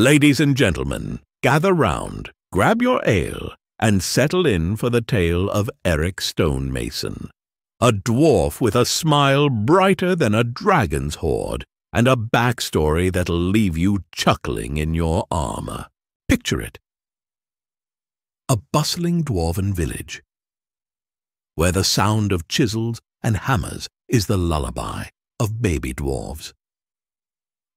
Ladies and gentlemen, gather round, grab your ale, and settle in for the tale of Eric Stonemason, a dwarf with a smile brighter than a dragon's hoard, and a backstory that'll leave you chuckling in your armor. Picture it. A bustling dwarven village, where the sound of chisels and hammers is the lullaby of baby dwarves.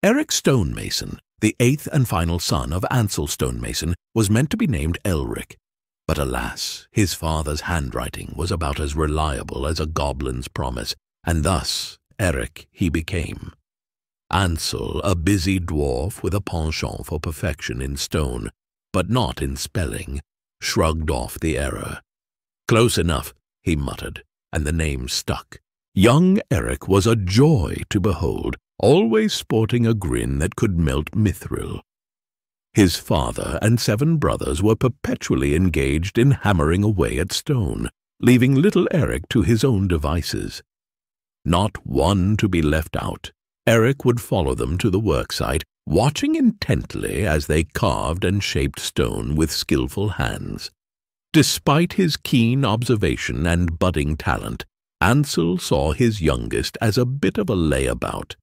Eric Stonemason, the eighth and final son of Ansel Stonemason, was meant to be named Elric, but alas, his father's handwriting was about as reliable as a goblin's promise, and thus Eric he became. Ansel, a busy dwarf with a penchant for perfection in stone, but not in spelling, shrugged off the error. Close enough, he muttered, and the name stuck. Young Eric was a joy to behold, always sporting a grin that could melt mithril. His father and seven brothers were perpetually engaged in hammering away at stone, leaving little Eric to his own devices. Not one to be left out, Eric would follow them to the worksite, watching intently as they carved and shaped stone with skilful hands. Despite his keen observation and budding talent, Ansel saw his youngest as a bit of a layabout.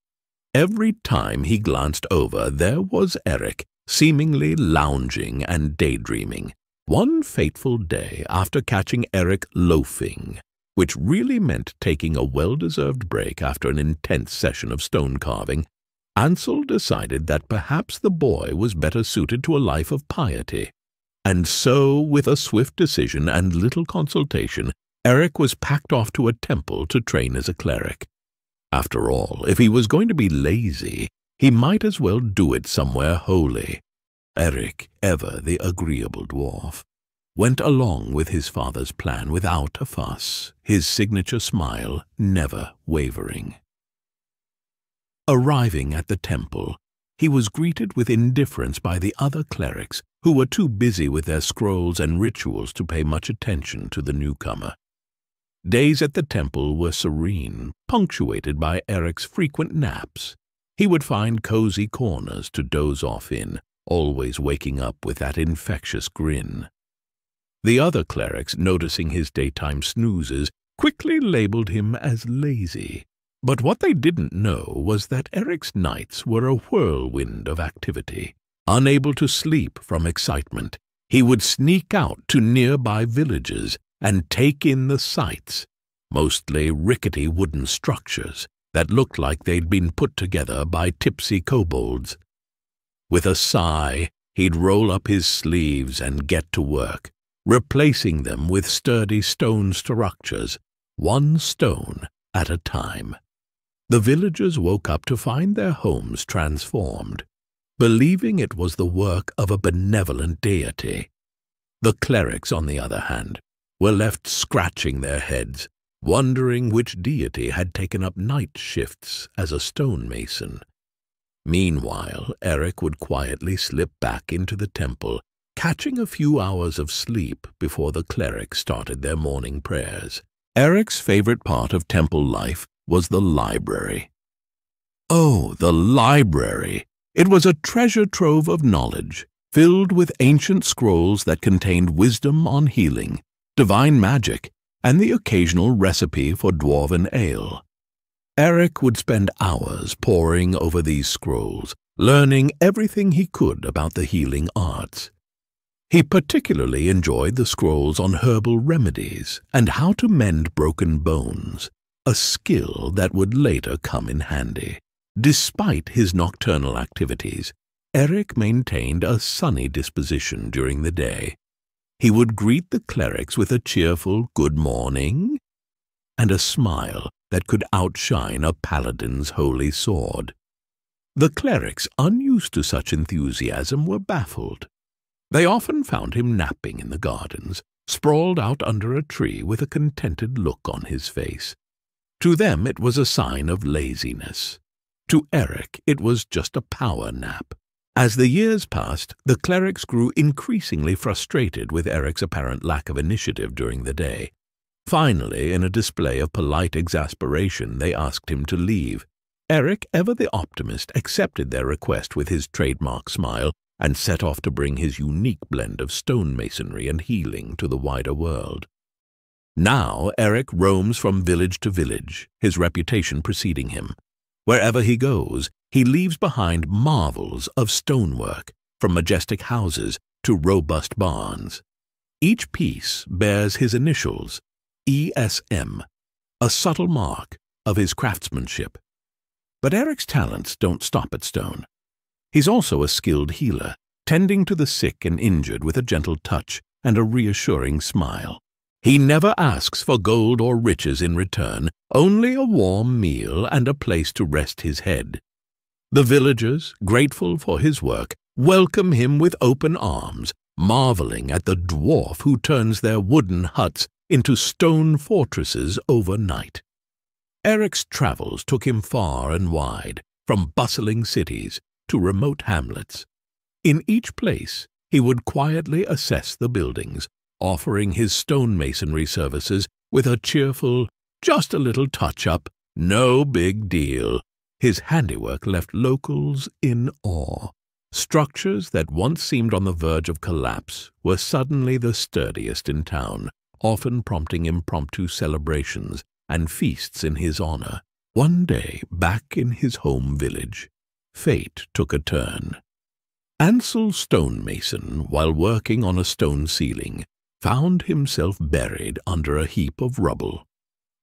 Every time he glanced over, there was Eric, seemingly lounging and daydreaming. One fateful day, after catching Eric loafing, which really meant taking a well-deserved break after an intense session of stone carving, Ansel decided that perhaps the boy was better suited to a life of piety. And so, with a swift decision and little consultation, Eric was packed off to a temple to train as a cleric. After all, if he was going to be lazy, he might as well do it somewhere holy. Eric, ever the agreeable dwarf, went along with his father's plan without a fuss, his signature smile never wavering. Arriving at the temple, he was greeted with indifference by the other clerics, who were too busy with their scrolls and rituals to pay much attention to the newcomer. Days at the temple were serene, punctuated by Eric's frequent naps. He would find cozy corners to doze off in, always waking up with that infectious grin. The other clerics, noticing his daytime snoozes, quickly labeled him as lazy. But what they didn't know was that Eric's nights were a whirlwind of activity. Unable to sleep from excitement, he would sneak out to nearby villages, and take in the sights, mostly rickety wooden structures that looked like they'd been put together by tipsy kobolds. With a sigh, he'd roll up his sleeves and get to work, replacing them with sturdy stone structures, one stone at a time. The villagers woke up to find their homes transformed, believing it was the work of a benevolent deity. The clerics, on the other hand, were left scratching their heads, wondering which deity had taken up night shifts as a stonemason. Meanwhile, Eric would quietly slip back into the temple, catching a few hours of sleep before the clerics started their morning prayers. Eric's favorite part of temple life was the library. Oh, the library! It was a treasure trove of knowledge, filled with ancient scrolls that contained wisdom on healing, divine magic, and the occasional recipe for dwarven ale. Eric would spend hours poring over these scrolls, learning everything he could about the healing arts. He particularly enjoyed the scrolls on herbal remedies and how to mend broken bones, a skill that would later come in handy. Despite his nocturnal activities, Eric maintained a sunny disposition during the day he would greet the clerics with a cheerful good morning and a smile that could outshine a paladin's holy sword. The clerics, unused to such enthusiasm, were baffled. They often found him napping in the gardens, sprawled out under a tree with a contented look on his face. To them it was a sign of laziness. To Eric it was just a power nap. As the years passed, the clerics grew increasingly frustrated with Eric's apparent lack of initiative during the day. Finally, in a display of polite exasperation, they asked him to leave. Eric, ever the optimist, accepted their request with his trademark smile, and set off to bring his unique blend of stonemasonry and healing to the wider world. Now Eric roams from village to village, his reputation preceding him. Wherever he goes, he leaves behind marvels of stonework, from majestic houses to robust barns. Each piece bears his initials, ESM, a subtle mark of his craftsmanship. But Eric's talents don't stop at stone. He's also a skilled healer, tending to the sick and injured with a gentle touch and a reassuring smile. He never asks for gold or riches in return, only a warm meal and a place to rest his head. The villagers, grateful for his work, welcome him with open arms, marveling at the dwarf who turns their wooden huts into stone fortresses overnight. Eric's travels took him far and wide, from bustling cities to remote hamlets. In each place, he would quietly assess the buildings, offering his stonemasonry services with a cheerful, just a little touch-up, no big deal. His handiwork left locals in awe. Structures that once seemed on the verge of collapse were suddenly the sturdiest in town, often prompting impromptu celebrations and feasts in his honor. One day, back in his home village, fate took a turn. Ansel Stonemason, while working on a stone ceiling, found himself buried under a heap of rubble.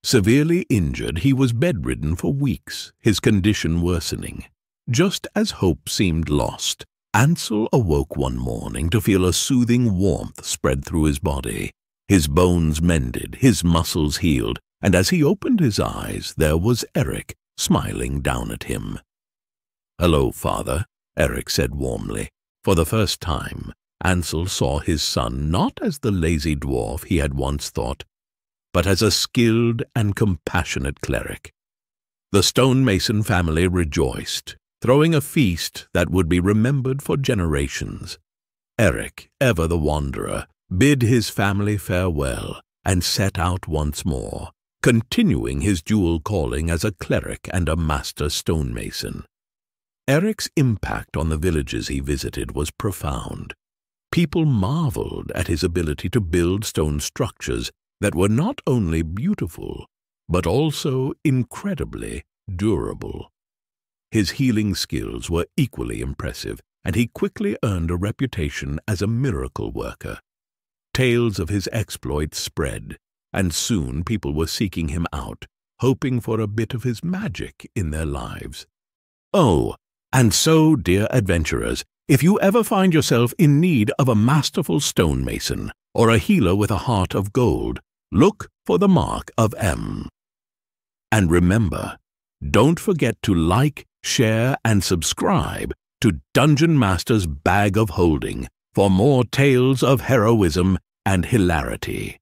Severely injured, he was bedridden for weeks, his condition worsening. Just as hope seemed lost, Ansel awoke one morning to feel a soothing warmth spread through his body. His bones mended, his muscles healed, and as he opened his eyes, there was Eric smiling down at him. Hello, father, Eric said warmly. For the first time, Ansel saw his son not as the lazy dwarf he had once thought, but as a skilled and compassionate cleric. The stonemason family rejoiced, throwing a feast that would be remembered for generations. Eric, ever the wanderer, bid his family farewell and set out once more, continuing his dual calling as a cleric and a master stonemason. Eric's impact on the villages he visited was profound. People marveled at his ability to build stone structures that were not only beautiful, but also incredibly durable. His healing skills were equally impressive, and he quickly earned a reputation as a miracle worker. Tales of his exploits spread, and soon people were seeking him out, hoping for a bit of his magic in their lives. Oh, and so, dear adventurers, if you ever find yourself in need of a masterful stonemason or a healer with a heart of gold, look for the mark of M. And remember, don't forget to like, share, and subscribe to Dungeon Master's Bag of Holding for more tales of heroism and hilarity.